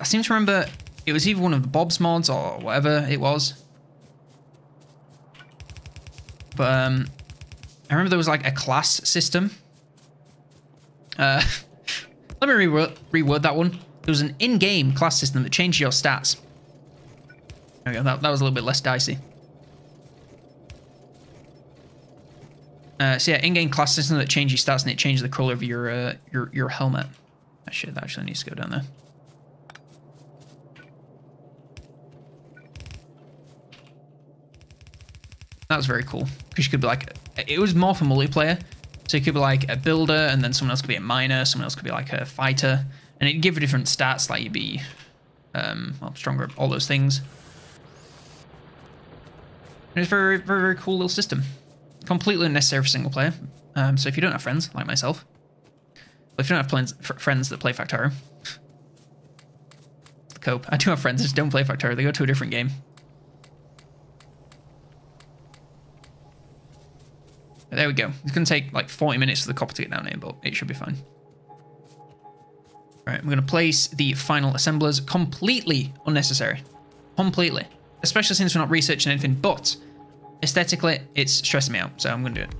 I seem to remember it was either one of Bob's mods or whatever it was. But um, I remember there was like a class system. Uh, let me reword, reword that one. There was an in-game class system that changed your stats. There we go. That, that was a little bit less dicey. Uh, so yeah, in-game class system that changed your stats and it changed the color of your uh, your your helmet. That shit that actually needs to go down there. That was very cool because you could be like, it was more for multiplayer. So you could be like a builder, and then someone else could be a miner, someone else could be like a fighter, and it'd give you different stats, like you'd be um, well, stronger, all those things. And it's a very, very, very cool little system. Completely unnecessary for single player. Um, so if you don't have friends, like myself, if you don't have plans, friends that play Factorio, cope. I do have friends that don't play Factorio. They go to a different game. But there we go. It's going to take like 40 minutes for the copper to get down here, but it should be fine. Right, I'm going to place the final assemblers completely unnecessary. Completely. Especially since we're not researching anything, but aesthetically, it's stressing me out, so I'm going to do it.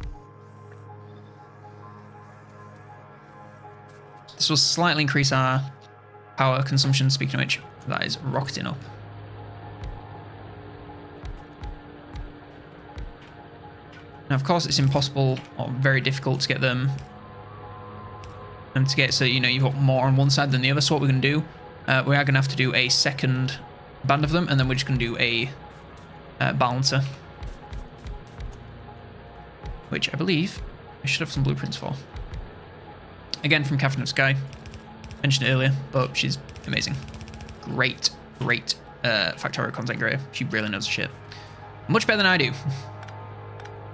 This will slightly increase our power consumption, speaking of which, that is rocketing up. Now, of course, it's impossible or very difficult to get them and to get so you know you've got more on one side than the other. So what we're going to do, uh, we are going to have to do a second band of them, and then we're just going to do a uh, balancer, which I believe I should have some blueprints for. Again, from Katherine of Sky. Mentioned earlier, but she's amazing. Great, great uh, content creator. She really knows a shit. Much better than I do.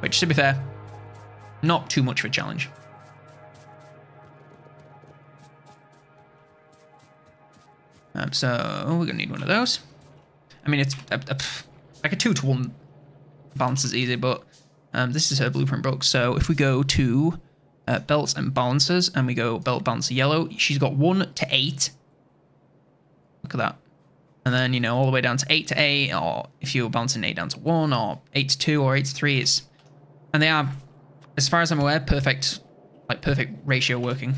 Which, to be fair, not too much of a challenge. Um, so we're gonna need one of those. I mean, it's a, a, like a two to one balance is easy, but um, this is her blueprint book. So if we go to uh, belts and balances and we go belt balancer yellow, she's got one to eight. Look at that. And then, you know, all the way down to eight to eight, or if you're balancing eight down to one, or eight to two, or eight to three, it's and they are, as far as I'm aware, perfect, like perfect ratio working.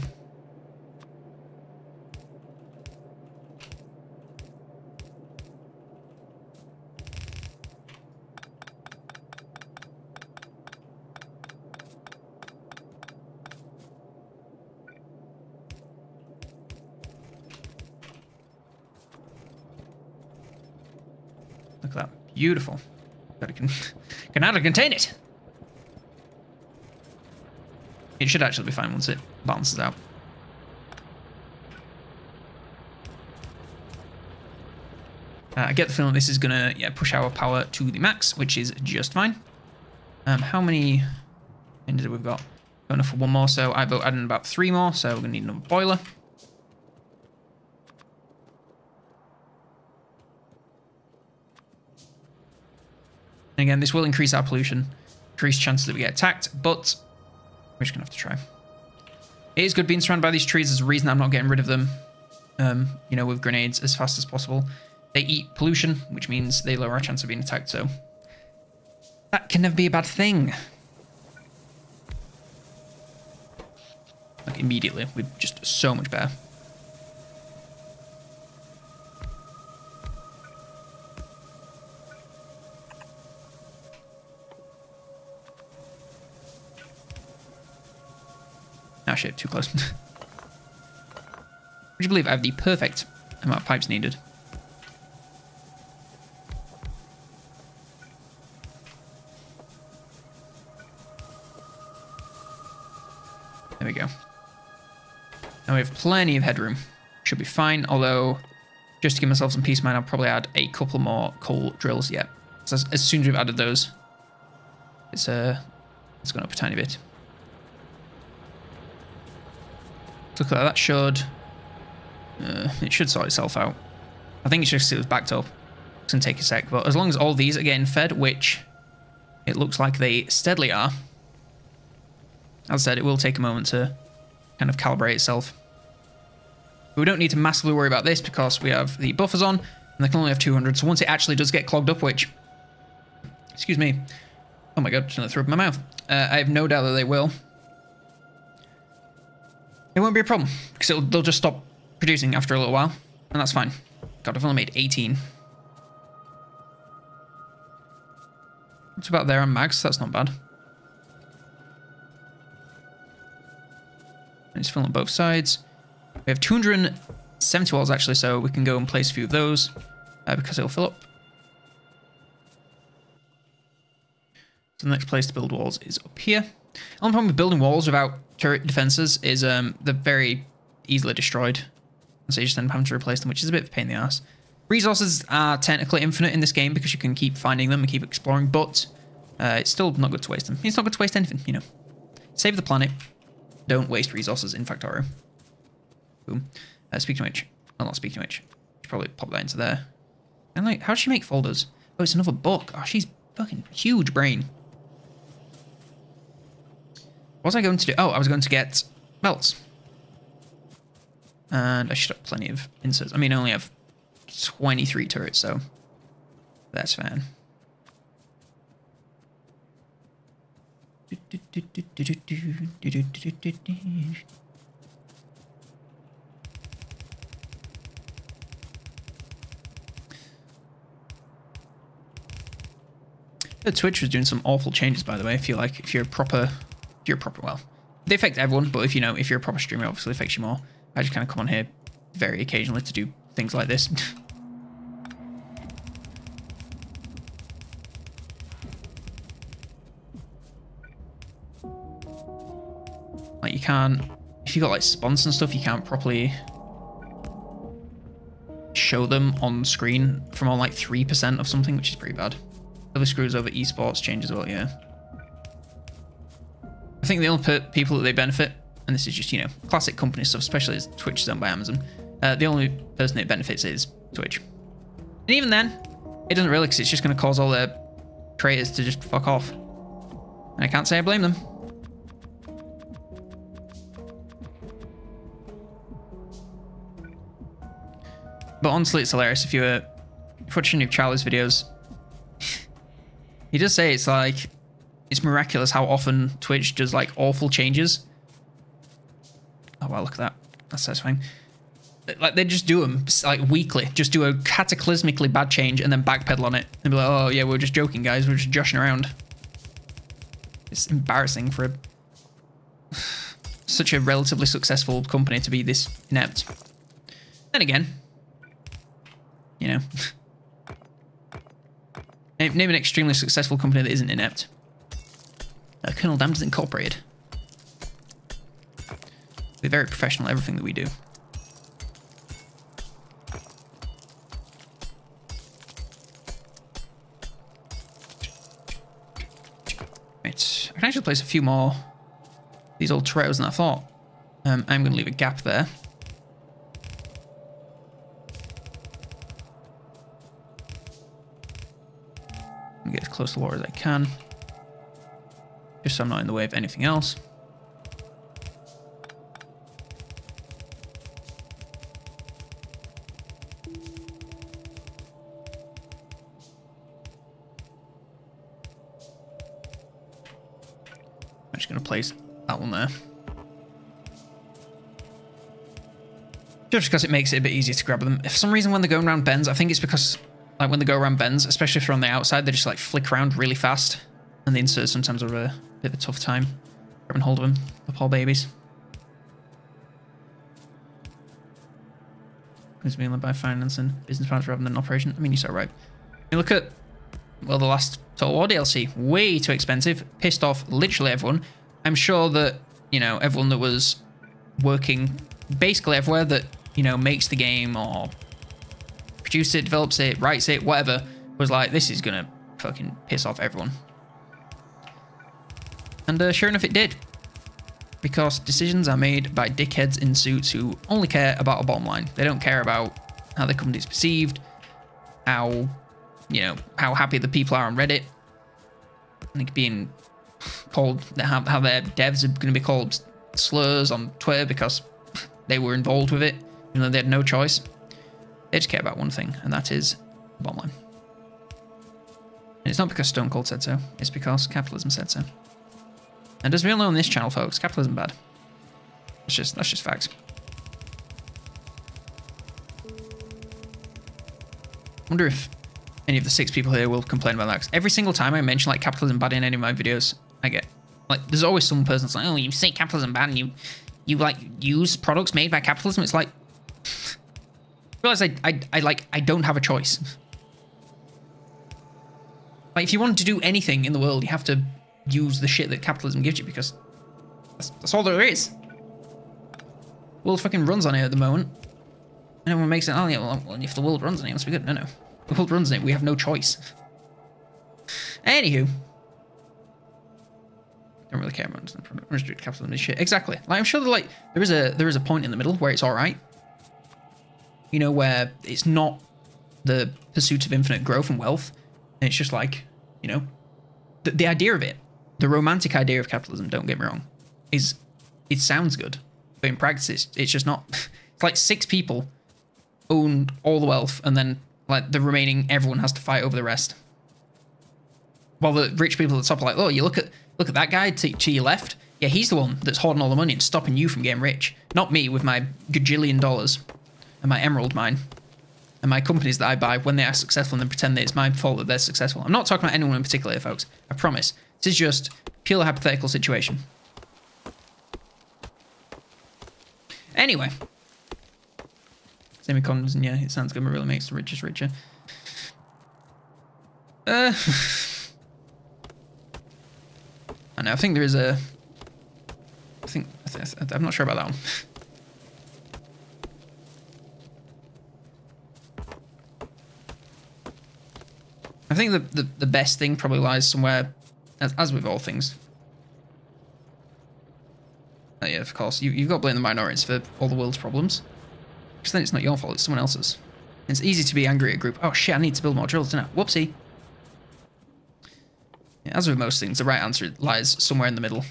Look at that. Beautiful. Gotta can, can contain it. It should actually be fine once it balances out. Uh, I get the feeling this is going to yeah push our power to the max, which is just fine. Um, how many engines have we got? Got enough for one more, so I vote adding about three more, so we're going to need another boiler. And again, this will increase our pollution, increase chances that we get attacked, but we're just to have to try. It is good being surrounded by these trees. There's a reason I'm not getting rid of them, um, you know, with grenades as fast as possible. They eat pollution, which means they lower our chance of being attacked, so that can never be a bad thing. Like, immediately, we're just so much better. Oh shit, too close. Would you believe I have the perfect amount of pipes needed? There we go. Now we have plenty of headroom. Should be fine, although just to give myself some peace of mind, I'll probably add a couple more coal drills yet. So as, as soon as we've added those, it's uh, it's gone up a tiny bit. Look at that. That should... Uh, it should sort itself out. I think it's just it was backed up. It's going to take a sec. But as long as all these are getting fed, which it looks like they steadily are, as I said, it will take a moment to kind of calibrate itself. we don't need to massively worry about this because we have the buffers on and they can only have 200. So once it actually does get clogged up, which, excuse me, oh my god, another throw up in my mouth. Uh, I have no doubt that they will. It won't be a problem because they'll just stop producing after a little while and that's fine. God, I've only made 18. It's about there on max, that's not bad. It's filling both sides. We have 270 walls actually, so we can go and place a few of those uh, because it'll fill up. So the next place to build walls is up here. The only problem with building walls without turret defenses is um, they're very easily destroyed. So you just end up having to replace them, which is a bit of a pain in the ass. Resources are technically infinite in this game because you can keep finding them and keep exploring, but uh, it's still not good to waste them. It's not good to waste anything, you know. Save the planet. Don't waste resources in Factorio. Boom. Uh, speaking of which, well, not speaking of which, should probably pop that into there. And like, how does she make folders? Oh, it's another book. Oh, she's fucking huge brain. What was I going to do? Oh, I was going to get belts. And I should have plenty of inserts. I mean, I only have 23 turrets, so that's fine. The Twitch was doing some awful changes, by the way. If you're like, if you're a proper, you're a proper, well, they affect everyone, but if you know, if you're a proper streamer, obviously affects you more. I just kind of come on here very occasionally to do things like this. like you can't, if you got like sponsors and stuff, you can't properly show them on screen from on like 3% of something, which is pretty bad. Other screws over esports changes well, yeah. Think the only people that they benefit and this is just, you know, classic company stuff, especially as Twitch is owned by Amazon, uh, the only person it benefits is Twitch. And even then, it doesn't really, because it's just going to cause all their creators to just fuck off. And I can't say I blame them. But honestly, it's hilarious if you're watching of Charlie's videos. he does say it's like, it's miraculous how often Twitch does like awful changes Oh, well, look at that. That's satisfying. Like, they just do them, like, weekly. Just do a cataclysmically bad change and then backpedal on it. And be like, oh, yeah, we're just joking, guys. We're just joshing around. It's embarrassing for a, such a relatively successful company to be this inept. Then again, you know, name an extremely successful company that isn't inept. Uh, Colonel Damned Incorporated. We're very professional everything that we do. Right, I can actually place a few more these old Torettos than I thought. Um, I'm going to leave a gap there. get as close to the water as I can. Just so I'm not in the way of anything else. I'm just going to place that one there. Just because it makes it a bit easier to grab them. If for some reason when they're going around bends, I think it's because like when they go around bends, especially if they're on the outside, they just like flick around really fast. And the inserts sometimes are a bit of a tough time grabbing hold of them, the poor babies. Who's mainly by financing business plans rather than operation? I mean, you're so right. You look at, well, the last Total War DLC, way too expensive, pissed off literally everyone. I'm sure that, you know, everyone that was working basically everywhere that, you know, makes the game or produces it, develops it, writes it, whatever, was like, this is going to fucking piss off everyone. And uh, sure enough, it did. Because decisions are made by dickheads in suits who only care about a bottom line. They don't care about how the company's perceived, how, you know, how happy the people are on Reddit. I think being called how, how their devs are going to be called slurs on Twitter because they were involved with it. Even though they had no choice, they just care about one thing, and that is the bottom line. And it's not because Stone Cold said so, it's because capitalism said so. And as we all know on this channel, folks, capitalism bad. That's just that's just facts. wonder if any of the six people here will complain about that. 'cause every single time I mention like capitalism bad in any of my videos, I get like there's always some person that's like, oh, you say capitalism bad and you you like use products made by capitalism. It's like realize I, I I like I don't have a choice. Like if you want to do anything in the world, you have to use the shit that capitalism gives you because that's, that's all there is. World fucking runs on it at the moment. And everyone makes it, oh yeah, well, if the world runs on it, it must be good. No, no. The world runs on it, we have no choice. Anywho. Don't really care about unrestricted capitalism and shit. Exactly. Like I'm sure that like there is a there is a point in the middle where it's alright. You know, where it's not the pursuit of infinite growth and wealth. And it's just like, you know, the, the idea of it, the romantic idea of capitalism, don't get me wrong, is it sounds good. But in practice, it's, just not. It's like six people own all the wealth, and then like the remaining, everyone has to fight over the rest. While the rich people at the top are like, oh, you look at look at that guy to, to your left. Yeah, he's the one that's hoarding all the money and stopping you from getting rich. Not me with my gajillion dollars and my emerald mine and my companies that I buy when they are successful and then pretend that it's my fault that they're successful. I'm not talking about anyone in particular, folks. I promise. This is just pure hypothetical situation. Anyway. Semicolons, and yeah, it sounds good, but really makes the richest richer. Uh, I know, I think there is a... I think... I'm not sure about that one. I think the, the, the best thing probably lies somewhere, as, as with all things. Oh yeah, of course, you, you've got to blame the minorities for all the world's problems. Because then it's not your fault, it's someone else's. It's easy to be angry at a group. Oh shit, I need to build more drills, don't I? Whoopsie. Yeah, as with most things, the right answer lies somewhere in the middle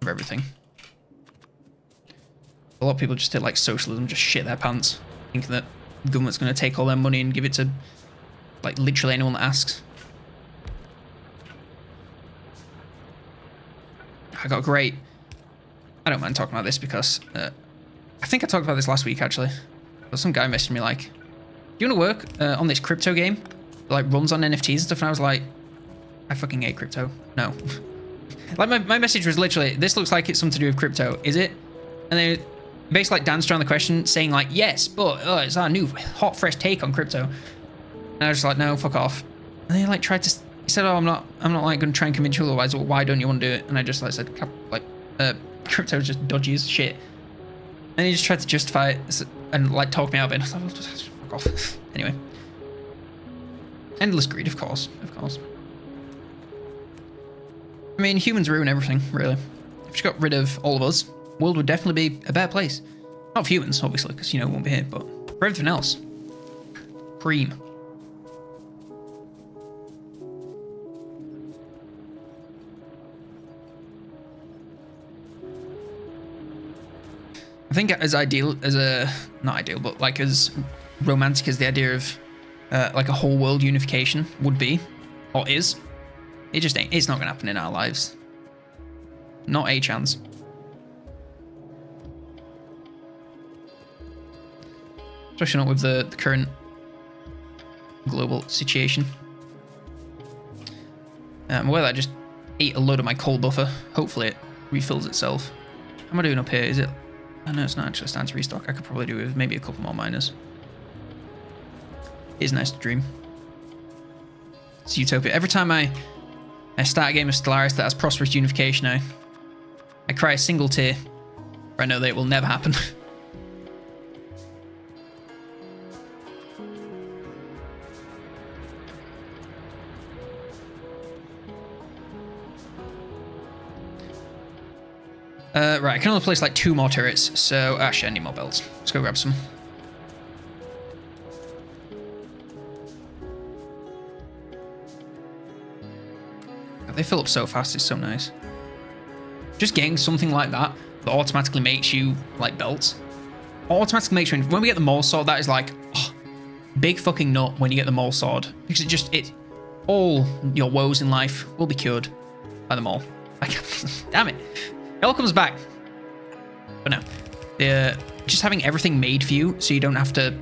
of everything. A lot of people just take like socialism, just shit their pants, thinking that the government's going to take all their money and give it to like literally anyone that asks. I got great. I don't mind talking about this because uh, I think I talked about this last week actually. But some guy messaged me like, "Do you want to work uh, on this crypto game? That, like runs on NFTs and stuff?" And I was like, "I fucking hate crypto. No." like my my message was literally, "This looks like it's something to do with crypto. Is it?" And then basically like danced around the question, saying like, "Yes, but oh, it's our new hot fresh take on crypto." And I was just like, no, fuck off. And he like tried to, said, oh, I'm not, I'm not like going to try and convince you otherwise. Well, why don't you want to do it? And I just like said, like, uh, crypto is just dodgy as shit. And he just tried to justify it and like talk me out of it. And I was like, well, just fuck off. anyway. Endless greed, of course, of course. I mean, humans ruin everything, really. If you got rid of all of us, world would definitely be a better place. Not for humans, obviously, because, you know, we won't be here, but for everything else. Cream. I think as ideal as a not ideal, but like as romantic as the idea of uh, like a whole world unification would be, or is, it just ain't. It's not gonna happen in our lives. Not a chance. Especially not with the, the current global situation. Um, well, I just ate a load of my coal buffer. Hopefully it refills itself. How am I doing up here? Is it I know it's not actually time to restock. I could probably do with maybe a couple more miners. It is nice to dream. It's utopia. Every time I I start a game of Stellaris that has prosperous unification, I I cry a single tear. I know that it will never happen. Uh, right, I can only place like two more turrets, so I actually I need more belts. Let's go grab some. They fill up so fast, it's so nice. Just getting something like that that automatically makes you like belts automatically makes you, when we get the maul sword, that is like, oh, big fucking nut when you get the maul sword. Because it just, it, all your woes in life will be cured by the. Like, damn it. It all comes back. But no, the, uh, just having everything made for you so you don't have to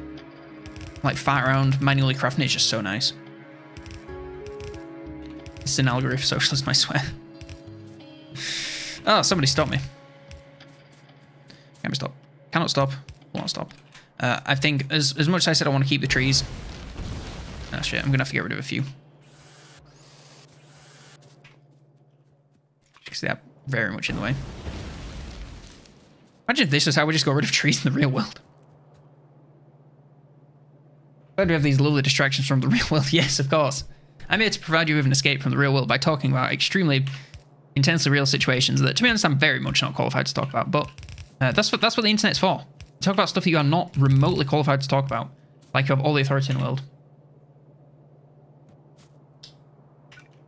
like fight around manually crafting is just so nice. It's an algorithm socialist, I swear. Oh, somebody stop me. Can we stop? Cannot stop. Won't stop. Uh, I think as, as much as I said I want to keep the trees. Oh shit, I'm going to have to get rid of a few. Because they're very much in the way. Imagine if this is how we just got rid of trees in the real world. Glad we have these lovely distractions from the real world. Yes, of course. I'm here to provide you with an escape from the real world by talking about extremely intensely real situations that, to be honest, I'm very much not qualified to talk about. But uh, that's what that's what the internet's for. Talk about stuff that you are not remotely qualified to talk about, like you have all the authority in the world.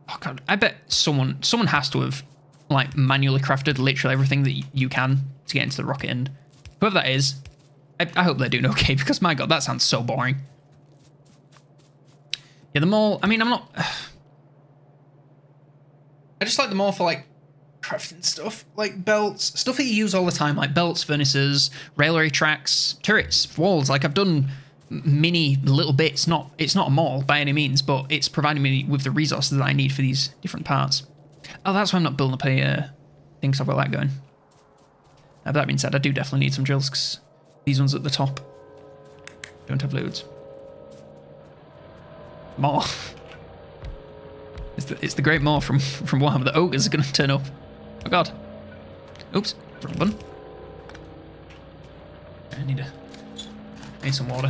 Oh god, I bet someone someone has to have like manually crafted literally everything that you can to get into the rocket, and whoever that is, I, I hope they're doing okay because my god, that sounds so boring. Yeah, the mall. I mean, I'm not. I just like the mall for like crafting stuff, like belts, stuff that you use all the time, like belts, furnaces, railway tracks, turrets, walls. Like I've done many little bits. Not it's not a mall by any means, but it's providing me with the resources that I need for these different parts. Oh, that's why I'm not building up a uh, thing. Cause I've got that going. Uh, that being said, I do definitely need some drills because these ones at the top don't have loads. More. It's the, it's the great Maw from, from Warhammer. The ogres are going to turn up. Oh god. Oops. Wrong button. I need. I need some water.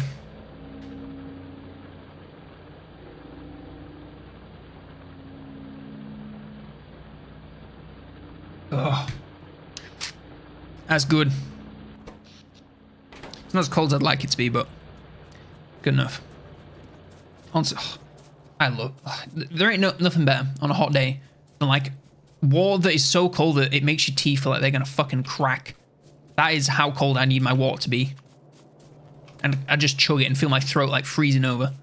Oh. That's good. It's not as cold as I'd like it to be, but good enough. Honestly, oh, I love. There ain't no, nothing better on a hot day than like water that is so cold that it makes your teeth feel like they're gonna fucking crack. That is how cold I need my water to be. And I just chug it and feel my throat like freezing over.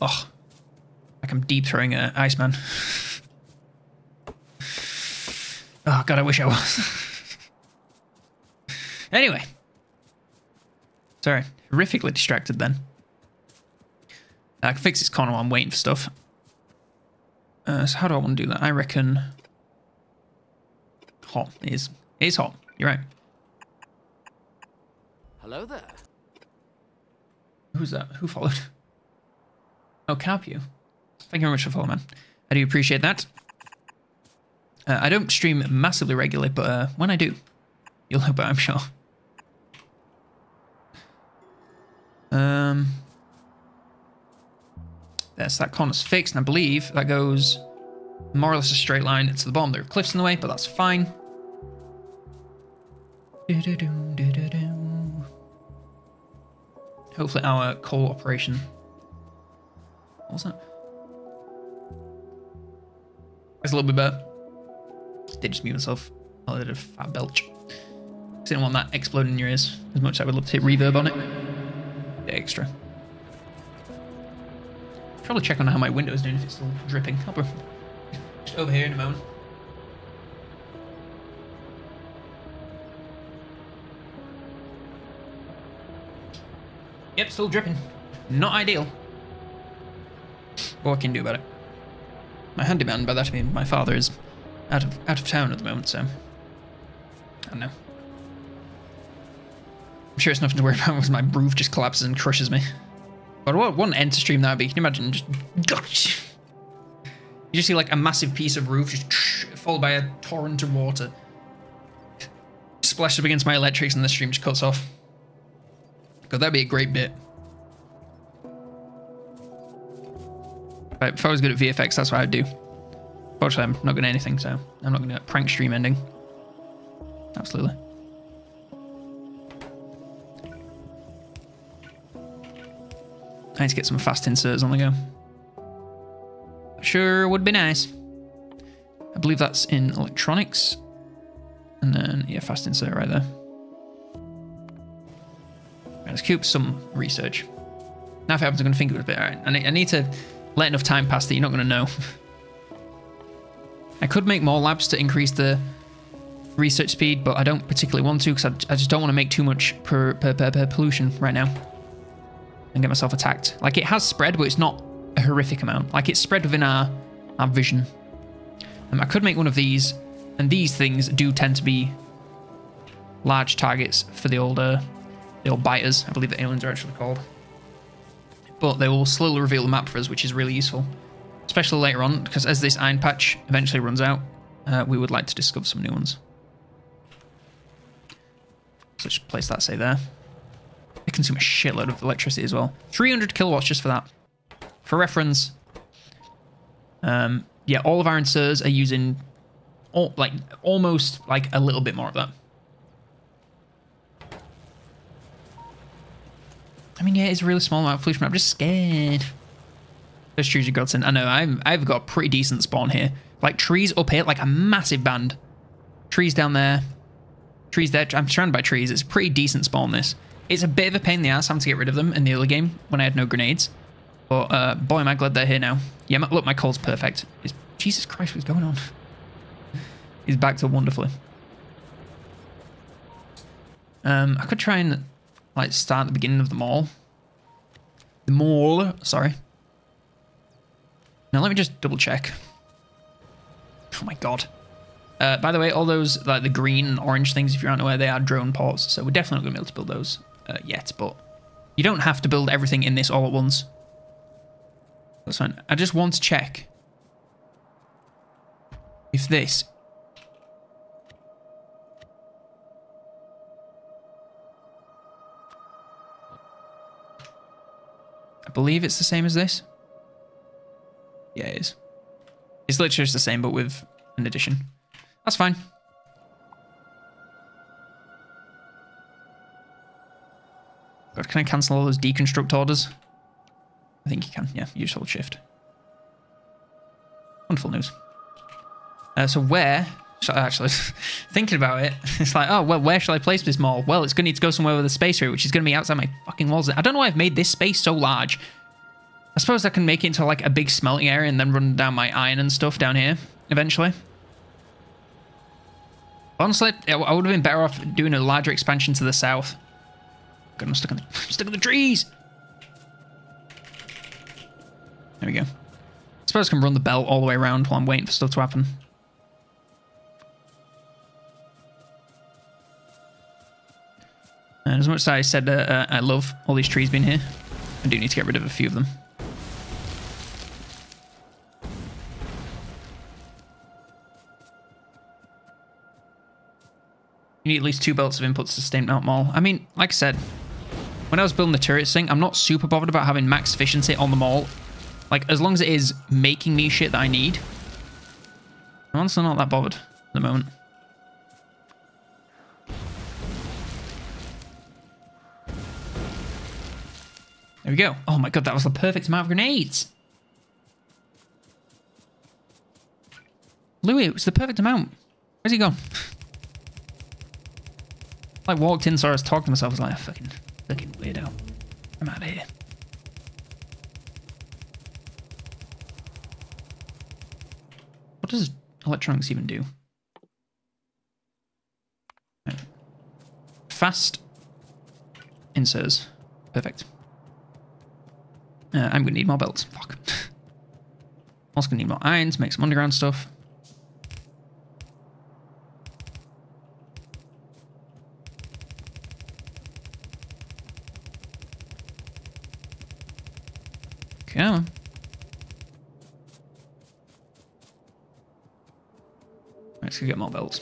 Oh, like I'm deep throwing an Iceman. oh god, I wish I was. anyway, sorry, horrifically distracted then. I can fix this corner while I'm waiting for stuff. Uh, so how do I want to do that? I reckon hot. It is. It is hot. You're right. Hello there. Who's that? Who followed? Oh, Carpew. Thank you very much for following, man. I do appreciate that. Uh, I don't stream massively regularly, but uh, when I do, you'll know about I'm sure. Um, Yes, that corner's fixed, and I believe that goes more or less a straight line to the bottom. There are cliffs in the way, but that's fine. Hopefully our coal operation... What was that? It's a little bit better. Did just mute myself. I did A fat belch. Didn't want that exploding in your ears as much as I would love to hit reverb on it. Extra. Probably check on how my window's doing if it's still dripping. I'll just over here in a moment. Yep, still dripping. Not ideal. What can you do about it? My handyman, by that I mean my father, is out of out of town at the moment, so I don't know. I'm sure it's nothing to worry about because my roof just collapses and crushes me. But what, an end to stream that would be. Can you imagine just... You just see like a massive piece of roof just followed by a torrent of water. Splashes up against my electrics and the stream just cuts off. God, that'd be a great bit. If I was good at VFX, that's what I'd do. Fortunately, I'm not good at anything, so I'm not going to prank stream ending. Absolutely. I need to get some fast inserts on the go. Sure would be nice. I believe that's in electronics. And then, yeah, fast insert right there. let's keep some research. Now if it happens, I'm going to think it was a bit. All right, I need, I need to let enough time pass that you're not going to know. I could make more labs to increase the research speed, but I don't particularly want to because I, I, just don't want to make too much per, per, per, per pollution right now and get myself attacked. Like it has spread, but it's not a horrific amount. Like it's spread within our, our vision. Um, I could make one of these, and these things do tend to be large targets for the older, the old biters. I believe the aliens are actually called. But they will slowly reveal the map for us, which is really useful. Especially later on, because as this iron patch eventually runs out, uh, we would like to discover some new ones. So just place that, say there. They consume a shitload of electricity as well. 300 kilowatts just for that. For reference, um, yeah, all of our insers are using all, like almost like a little bit more of that. I mean, yeah, it's a really small amount of pollution. I'm just scared. Let's choose your godsend. I know I'm, I've got a pretty decent spawn here. Like trees up here, like a massive band. Trees down there. Trees there. I'm surrounded by trees. It's pretty decent spawn, this. It's a bit of a pain in the ass having to get rid of them in the early game when I had no grenades. But uh, boy, am I glad they're here now. Yeah, look, my coal's perfect. It's, Jesus Christ, what's going on? He's back to wonderfully. Um, I could try and like start at the beginning of the mall. The mall, sorry. Now let me just double check. Oh my god. Uh, by the way, all those like the green and orange things, if you aren't aware, they are drone ports. So we're definitely not going to be able to build those uh, yet. But you don't have to build everything in this all at once. That's fine. I just want to check if this I believe it's the same as this. Yeah, it is. It's literally just the same, but with an addition. That's fine. Can I cancel all those deconstruct orders? I think you can. Yeah, use hold shift. Wonderful news. Uh, so where, actually, thinking about it, it's like, oh, well, where shall I place this mall? Well, it's going to need to go somewhere with a space route, which is going to be outside my fucking walls. I don't know why I've made this space so large. I suppose I can make it into like a big smelting area and then run down my iron and stuff down here eventually. Honestly, I would have been better off doing a larger expansion to the south. God, I'm stuck in the, I'm stuck in the trees. There we go. I suppose I can run the belt all the way around while I'm waiting for stuff to happen. And as much as I said uh, I love all these trees being here, I do need to get rid of a few of them. You need at least two belts of inputs to sustain Mount Mall. I mean, like I said, when I was building the turrets thing, I'm not super bothered about having max efficiency on the mall. Like, as long as it is making me shit that I need. I'm honestly not that bothered at the moment. There we go. Oh my god, that was the perfect amount of grenades. Louis, it was the perfect amount. Where's he gone? I walked in, I was talking to myself. I was like, ah, fucking, I'm out of here. What does electronics even do? Fast inserts. Perfect. Uh, I'm gonna need more belts. Fuck. Also gonna need more irons, make some underground stuff. On. Let's go get more belts.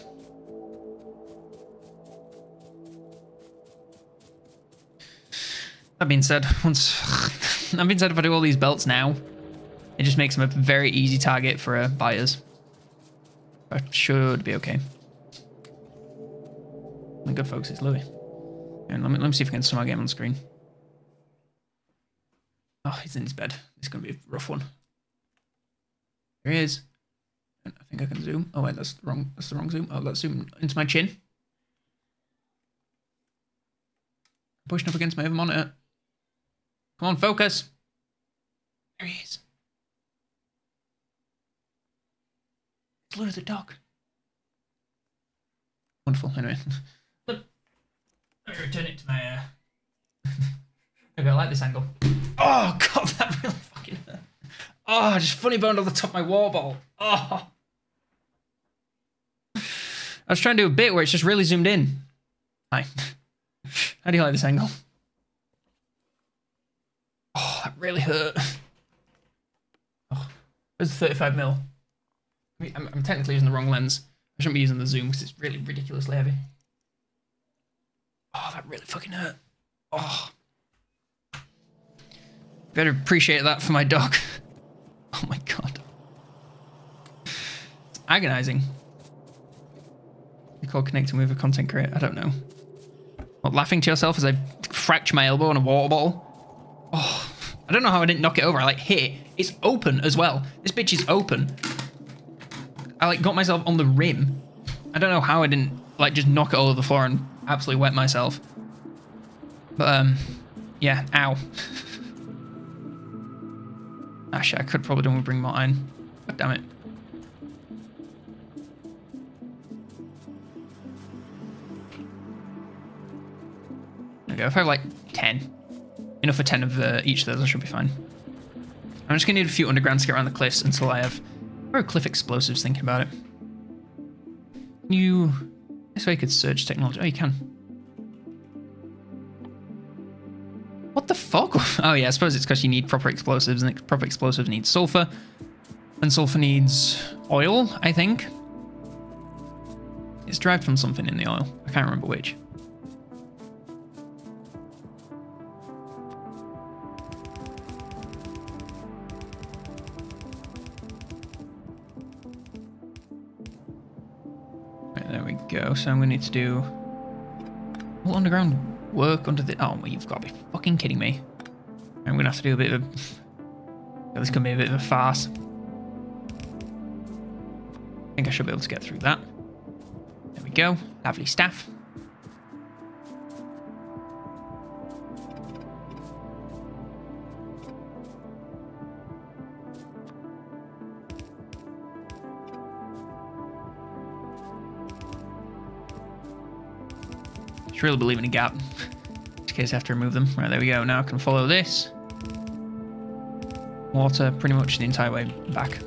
That being said, once that being said, if I do all these belts now, it just makes them a very easy target for uh, biters. I should be okay. Good folks, it's Louis. And let me let me see if I can somehow get him on screen. Oh, he's in his bed. It's going to be a rough one. There he is. I think I can zoom. Oh wait, that's the wrong. That's the wrong zoom. Oh, let's zoom into my chin. Pushing up against my other monitor. Come on, focus. There he is. It's Lure the dog. Wonderful. Anyway. Look. Let me return it to my, uh... okay, I like this angle. Oh, God, that really fucking hurt. Oh, I just funny boned on the top of my wall ball. Oh. I was trying to do a bit where it's just really zoomed in. Hi. How do you like this angle? Oh, that really hurt. Oh, it's 35 mil. I I'm, I'm technically using the wrong lens. I shouldn't be using the zoom because it's really ridiculously heavy. Oh, that really fucking hurt. Oh. Better appreciate that for my dog. Oh my god. It's agonizing. You call connecting with a content creator? I don't know. What, laughing to yourself as I fracture my elbow on a water bottle? Oh, I don't know how I didn't knock it over. I like hit it. It's open as well. This bitch is open. I like got myself on the rim. I don't know how I didn't like just knock it all over the floor and absolutely wet myself. But um, yeah, ow. Actually, I could probably do with bring mine. God damn it. There we go. If I have like 10, enough for 10 of uh, each of those, I should be fine. I'm just to need a few undergrounds to get around the cliffs until I have... Cliff explosives thinking about it? You... This way you could search technology. Oh, you can. What the fuck? Oh yeah, I suppose it's because you need proper explosives, and proper explosives need sulfur. And sulfur needs oil, I think. It's derived from something in the oil. I can't remember which. Right, there we go. So I'm going to need to do all underground work under the... Oh, you've got to be fucking kidding me. I'm going to have to do a bit of... A, this could be a bit of a farce. I think I should be able to get through that. There we go. Lovely. Just really believe in a gap case I have to remove them. Right, there we go. Now I can follow this. Water pretty much the entire way back.